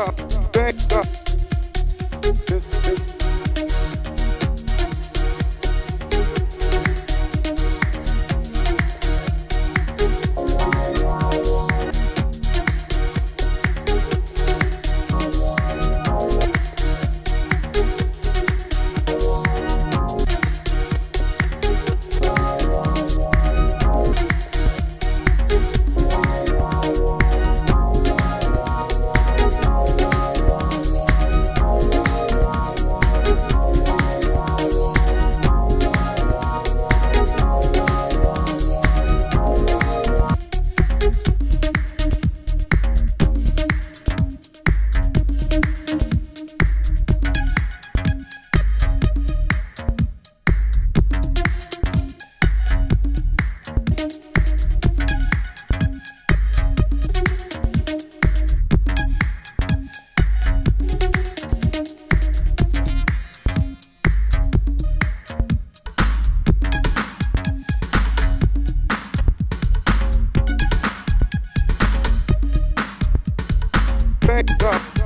up, back up. Hey,